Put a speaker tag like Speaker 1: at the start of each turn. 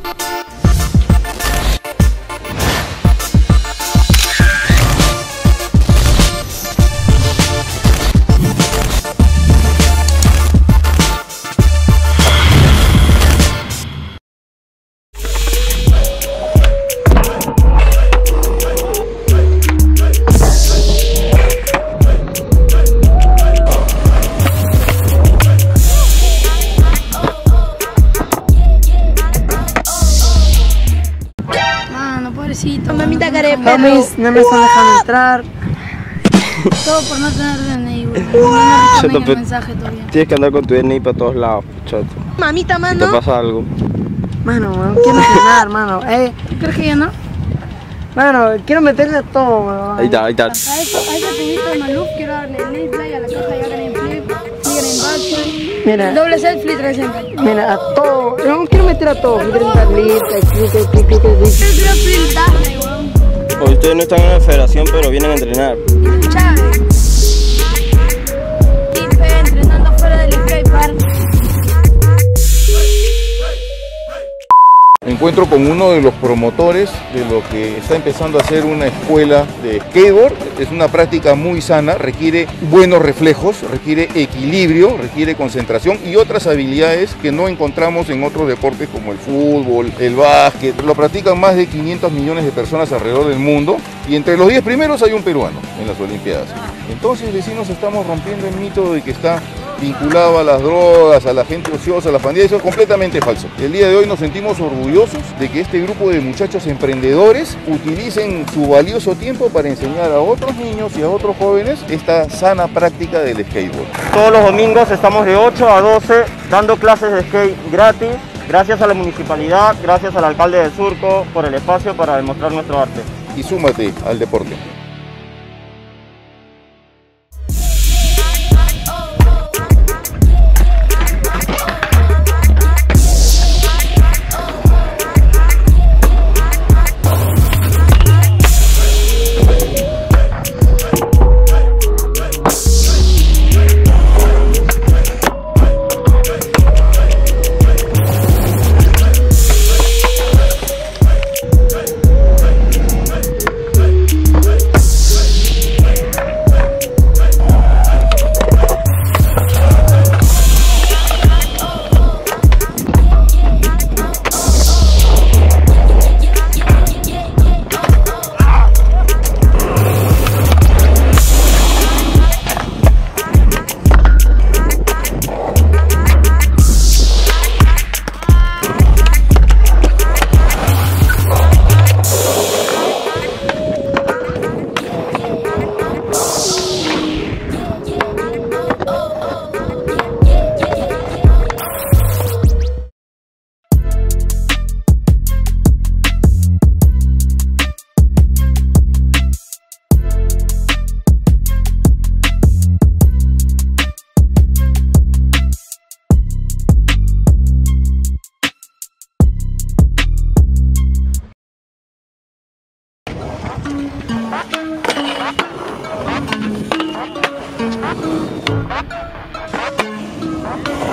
Speaker 1: Thank Pobrecito, mamita perro.
Speaker 2: Homies, no me están dejando entrar.
Speaker 1: Todo por no tener DNI, weón. No me el mensaje todavía.
Speaker 3: Tienes que andar con tu DNI para todos lados, chato.
Speaker 1: Mamita,
Speaker 3: Si te
Speaker 1: mano.
Speaker 3: pasa algo.
Speaker 2: Mano, weón, quiero entrenar, mano. Eh,
Speaker 1: ¿Tú crees que ya no?
Speaker 2: mano, quiero meterle a todo, weón.
Speaker 3: Ahí está, ahí está.
Speaker 1: A ese tubito de Maluf quiero darle el
Speaker 2: Mira.
Speaker 1: doble set flip 360.
Speaker 2: Mira, a todo. Yo quiero meter a todo.
Speaker 3: Ustedes no están en la federación, pero vienen a entrenar.
Speaker 1: Chávez.
Speaker 4: Encuentro con uno de los promotores de lo que está empezando a ser una escuela de skateboard. Es una práctica muy sana, requiere buenos reflejos, requiere equilibrio, requiere concentración y otras habilidades que no encontramos en otros deportes como el fútbol, el básquet. Lo practican más de 500 millones de personas alrededor del mundo y entre los 10 primeros hay un peruano en las Olimpiadas. Entonces, vecinos, estamos rompiendo el mito de que está vinculado a las drogas, a la gente ociosa, a la pandilla, eso es completamente falso. El día de hoy nos sentimos orgullosos de que este grupo de muchachos emprendedores utilicen su valioso tiempo para enseñar a otros niños y a otros jóvenes esta sana práctica del skateboard.
Speaker 3: Todos los domingos estamos de 8 a 12 dando clases de skate gratis. Gracias a la municipalidad, gracias al alcalde de Surco por el espacio para demostrar nuestro arte.
Speaker 4: Y súmate al deporte. Thank you.